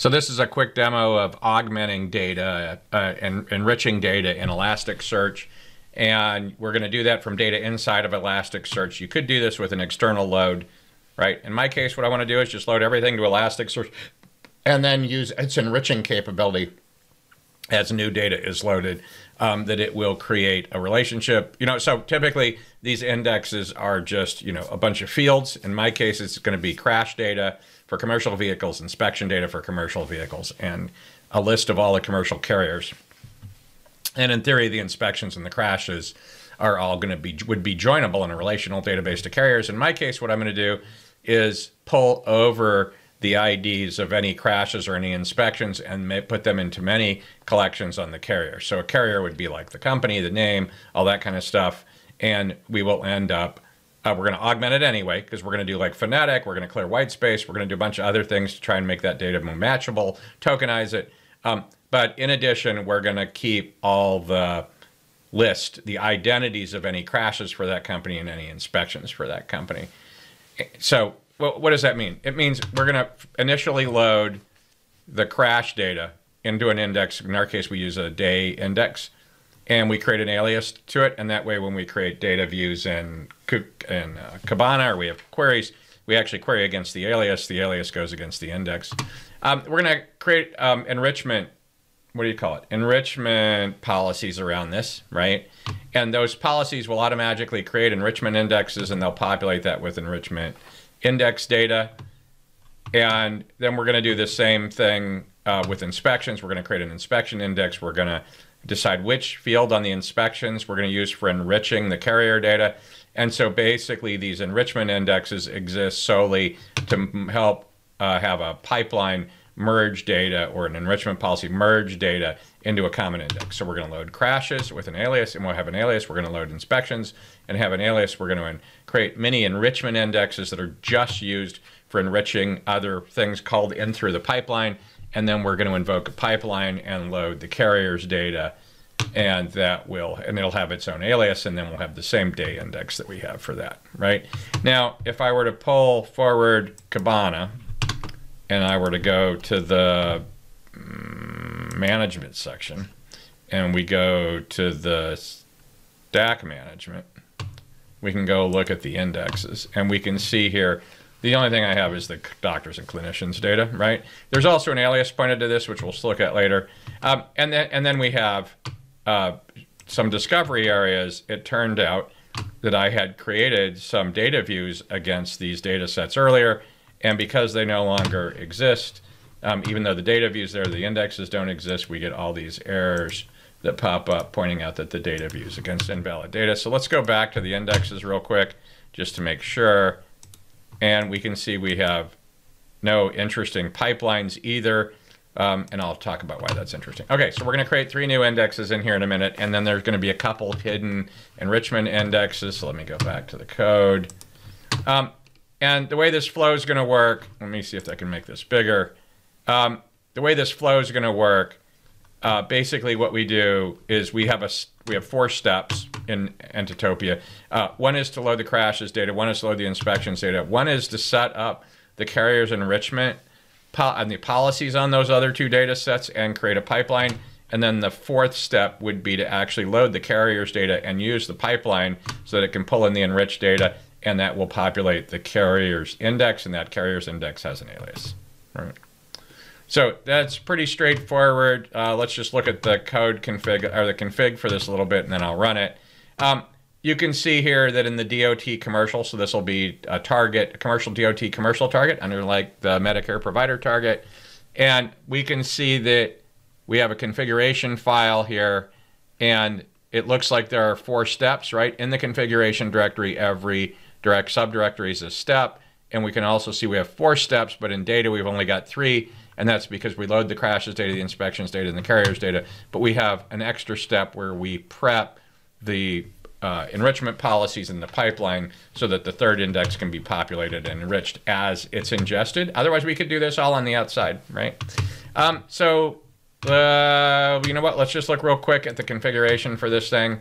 So this is a quick demo of augmenting data uh, and enriching data in Elasticsearch. And we're going to do that from data inside of Elasticsearch. You could do this with an external load, right? In my case, what I want to do is just load everything to Elasticsearch and then use its enriching capability as new data is loaded, um, that it will create a relationship. You know, so typically these indexes are just, you know, a bunch of fields. In my case, it's going to be crash data for commercial vehicles, inspection data for commercial vehicles, and a list of all the commercial carriers. And in theory, the inspections and the crashes are all going to be would be joinable in a relational database to carriers. In my case, what I'm going to do is pull over the IDs of any crashes or any inspections and put them into many collections on the carrier. So a carrier would be like the company, the name, all that kind of stuff, and we will end up uh, we're going to augment it anyway because we're going to do like phonetic, we're going to clear white space, we're going to do a bunch of other things to try and make that data more matchable, tokenize it. Um, but in addition, we're going to keep all the list, the identities of any crashes for that company and any inspections for that company. So well, what does that mean? It means we're going to initially load the crash data into an index. In our case, we use a day index and we create an alias to it. And that way, when we create data views in, in uh, Kibana or we have queries, we actually query against the alias. The alias goes against the index. Um, we're going to create um, enrichment. What do you call it? Enrichment policies around this, right? And those policies will automatically create enrichment indexes, and they'll populate that with enrichment index data. And then we're going to do the same thing uh, with inspections. We're going to create an inspection index. We're going to decide which field on the inspections we're going to use for enriching the carrier data. And so basically, these enrichment indexes exist solely to help uh, have a pipeline merge data or an enrichment policy merge data into a common index. So we're going to load crashes with an alias, and we'll have an alias. We're going to load inspections and have an alias. We're going to create many enrichment indexes that are just used for enriching other things called in through the pipeline and then we're going to invoke a pipeline and load the carrier's data and that will and it'll have its own alias and then we'll have the same day index that we have for that right now if i were to pull forward kibana and i were to go to the mm, management section and we go to the stack management we can go look at the indexes and we can see here the only thing I have is the doctors and clinicians data, right? There's also an alias pointed to this, which we'll look at later. Um, and, then, and then we have uh, some discovery areas. It turned out that I had created some data views against these data sets earlier. And because they no longer exist, um, even though the data views there, the indexes don't exist, we get all these errors that pop up pointing out that the data views against invalid data. So let's go back to the indexes real quick just to make sure and we can see we have no interesting pipelines either. Um, and I'll talk about why that's interesting. Okay, so we're going to create three new indexes in here in a minute, and then there's going to be a couple hidden enrichment indexes. So let me go back to the code. Um, and the way this flow is going to work, let me see if I can make this bigger. Um, the way this flow is going to work, uh, basically what we do is we have a we have four steps in Entitopia. Uh, one is to load the crashes data. One is to load the inspections data. One is to set up the carrier's enrichment and the policies on those other two data sets and create a pipeline. And then the fourth step would be to actually load the carrier's data and use the pipeline so that it can pull in the enriched data and that will populate the carrier's index and that carrier's index has an alias. Right. So that's pretty straightforward. Uh, let's just look at the code config or the config for this a little bit, and then I'll run it. Um, you can see here that in the DOT commercial, so this will be a target, a commercial DOT commercial target under like the Medicare provider target. And we can see that we have a configuration file here, and it looks like there are four steps, right? In the configuration directory, every direct subdirectory is a step. And we can also see we have four steps, but in data, we've only got three and that's because we load the crashes data, the inspections data, and the carriers data. But we have an extra step where we prep the uh, enrichment policies in the pipeline so that the third index can be populated and enriched as it's ingested. Otherwise, we could do this all on the outside, right? Um, so, uh, you know what? Let's just look real quick at the configuration for this thing.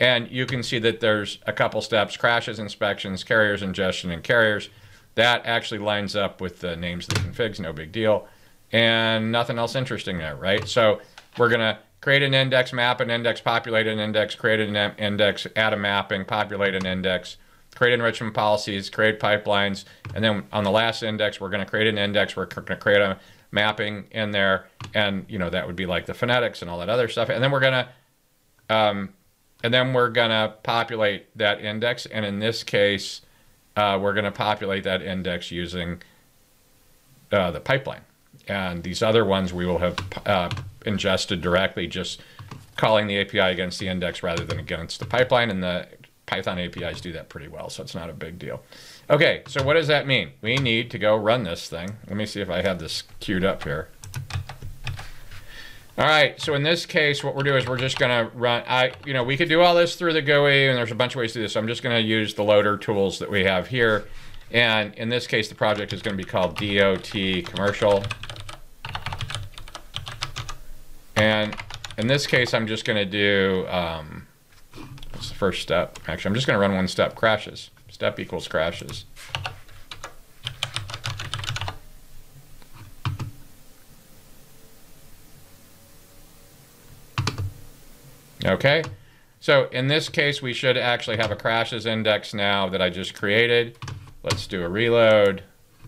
And you can see that there's a couple steps, crashes, inspections, carriers, ingestion, and carriers. That actually lines up with the names of the configs, no big deal. and nothing else interesting there, right? So we're going to create an index, map an index, populate an index, create an index, add a mapping, populate an index, create enrichment policies, create pipelines, and then on the last index, we're going to create an index, we're going to create a mapping in there, and you know that would be like the phonetics and all that other stuff, and then we're going to, um, and then we're going to populate that index, and in this case, uh, we're going to populate that index using uh, the pipeline. And these other ones we will have uh, ingested directly, just calling the API against the index rather than against the pipeline. And the Python APIs do that pretty well, so it's not a big deal. Okay, so what does that mean? We need to go run this thing. Let me see if I have this queued up here. All right, so in this case, what we're doing is we're just gonna run, I, you know, we could do all this through the GUI, and there's a bunch of ways to do this. So I'm just gonna use the loader tools that we have here. And in this case, the project is gonna be called DOT Commercial. And in this case, I'm just gonna do, um, what's the first step? Actually, I'm just gonna run one step, crashes. Step equals crashes. Okay, so in this case, we should actually have a crashes index now that I just created. Let's do a reload.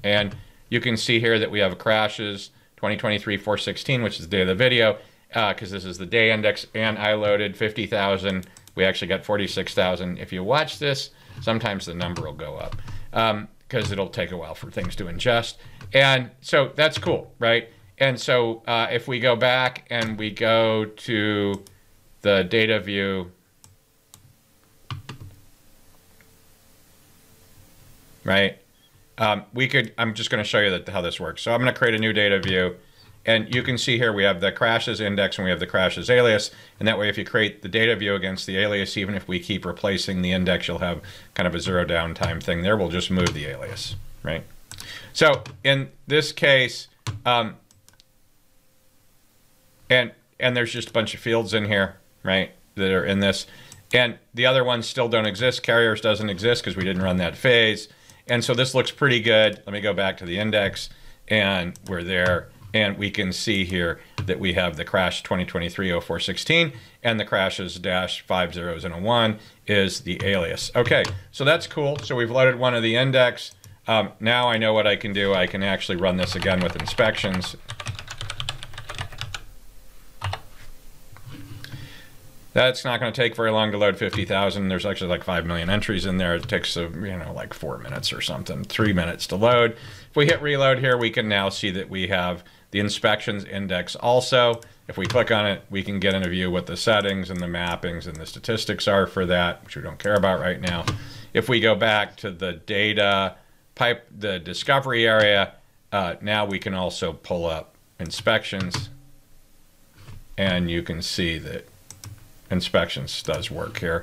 And you can see here that we have crashes 2023 416, which is the day of the video, because uh, this is the day index, and I loaded 50,000. We actually got 46,000. If you watch this, sometimes the number will go up because um, it'll take a while for things to ingest. And so that's cool, right? And so uh, if we go back and we go to the data view right? Um, we could, I'm just going to show you that, how this works. So I'm going to create a new data view. And you can see here we have the crashes index and we have the crashes alias. And that way, if you create the data view against the alias, even if we keep replacing the index, you'll have kind of a zero downtime thing there. We'll just move the alias, right? So in this case, um, and and there's just a bunch of fields in here right, that are in this. And the other ones still don't exist. Carriers doesn't exist because we didn't run that phase. And so this looks pretty good. Let me go back to the index and we're there. And we can see here that we have the crash 2023-0416 and the crashes dash five zeros and a one is the alias. Okay, so that's cool. So we've loaded one of the index. Um, now I know what I can do. I can actually run this again with inspections. That's not going to take very long to load 50,000. There's actually like 5 million entries in there. It takes, uh, you know, like four minutes or something, three minutes to load. If we hit reload here, we can now see that we have the inspections index also. If we click on it, we can get in a view what the settings and the mappings and the statistics are for that, which we don't care about right now. If we go back to the data pipe, the discovery area, uh, now we can also pull up inspections and you can see that inspections does work here.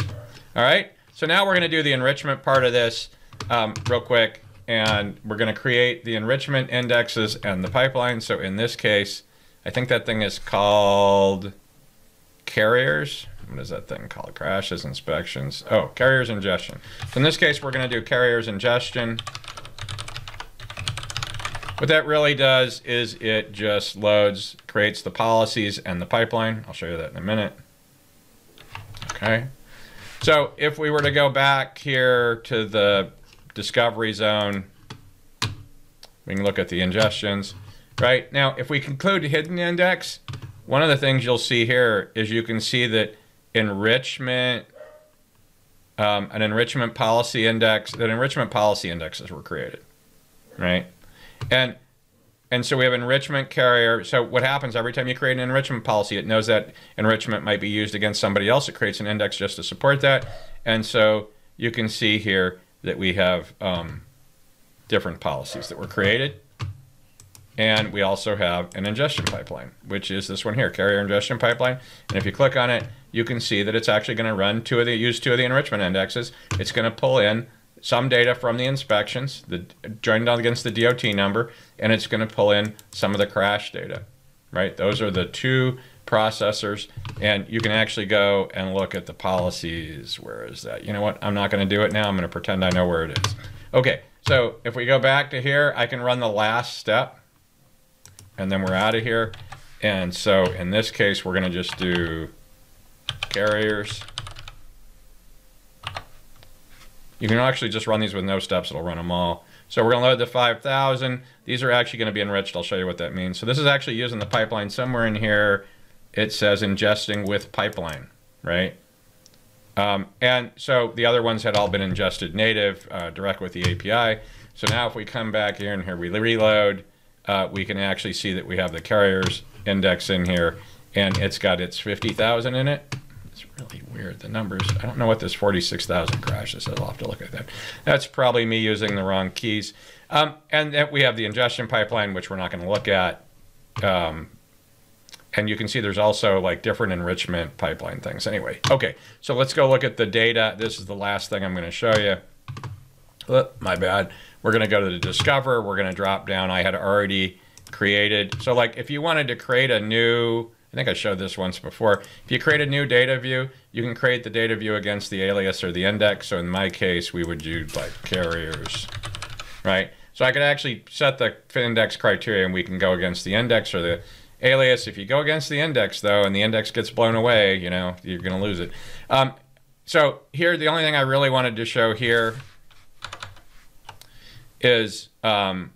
All right, so now we're going to do the enrichment part of this um, real quick, and we're going to create the enrichment indexes and the pipeline. So in this case, I think that thing is called carriers. What is that thing called? Crashes, inspections. Oh, carriers ingestion. So in this case, we're going to do carriers ingestion. What that really does is it just loads, creates the policies and the pipeline. I'll show you that in a minute. Okay. So if we were to go back here to the discovery zone, we can look at the ingestions. Right now, if we conclude hidden index, one of the things you'll see here is you can see that enrichment, um, an enrichment policy index, that enrichment policy indexes were created, right? And and so we have enrichment carrier. So what happens every time you create an enrichment policy, it knows that enrichment might be used against somebody else. It creates an index just to support that. And so you can see here that we have um, different policies that were created. And we also have an ingestion pipeline, which is this one here, carrier ingestion pipeline. And if you click on it, you can see that it's actually going to run two of the use two of the enrichment indexes. It's going to pull in some data from the inspections, the joined against the DOT number, and it's going to pull in some of the crash data, right? Those are the two processors, and you can actually go and look at the policies. Where is that? You know what? I'm not going to do it now. I'm going to pretend I know where it is. Okay, so if we go back to here, I can run the last step, and then we're out of here. And so in this case, we're going to just do carriers. You can actually just run these with no steps. It'll run them all. So we're going to load the 5,000. These are actually going to be enriched. I'll show you what that means. So this is actually using the pipeline somewhere in here. It says ingesting with pipeline, right? Um, and so the other ones had all been ingested native, uh, direct with the API. So now if we come back here and here we reload, uh, we can actually see that we have the carriers index in here and it's got its 50,000 in it. Really weird, the numbers. I don't know what this 46,000 crash is. I'll have to look at that. That's probably me using the wrong keys. Um, and then we have the ingestion pipeline, which we're not going to look at. Um, and you can see there's also like different enrichment pipeline things. Anyway, okay, so let's go look at the data. This is the last thing I'm going to show you. Oh, my bad. We're going to go to the Discover. We're going to drop down. I had already created. So like if you wanted to create a new, I think I showed this once before. If you create a new data view, you can create the data view against the alias or the index. So in my case, we would do like carriers, right? So I could actually set the index criteria and we can go against the index or the alias. If you go against the index, though, and the index gets blown away, you know, you're going to lose it. Um, so here, the only thing I really wanted to show here is um,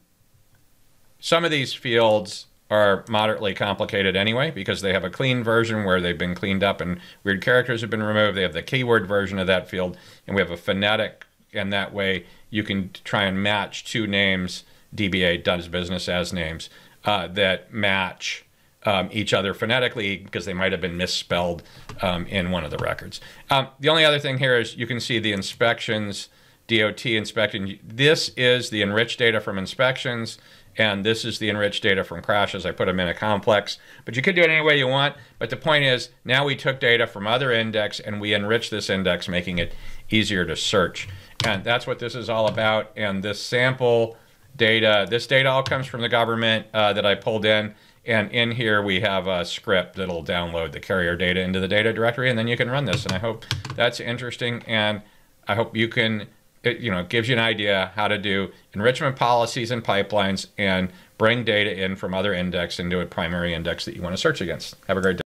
some of these fields are moderately complicated anyway because they have a clean version where they've been cleaned up and weird characters have been removed. They have the keyword version of that field, and we have a phonetic, and that way you can try and match two names. DBA does business as names uh, that match um, each other phonetically because they might have been misspelled um, in one of the records. Um, the only other thing here is you can see the inspections, DOT inspection. This is the enriched data from inspections, and this is the enriched data from crashes. I put them in a complex, but you could do it any way you want. But the point is, now we took data from other index and we enriched this index, making it easier to search. And that's what this is all about. And this sample data, this data all comes from the government uh, that I pulled in. And in here we have a script that'll download the carrier data into the data directory, and then you can run this. And I hope that's interesting, and I hope you can, it, you know, gives you an idea how to do enrichment policies and pipelines and bring data in from other index into a primary index that you want to search against. Have a great day.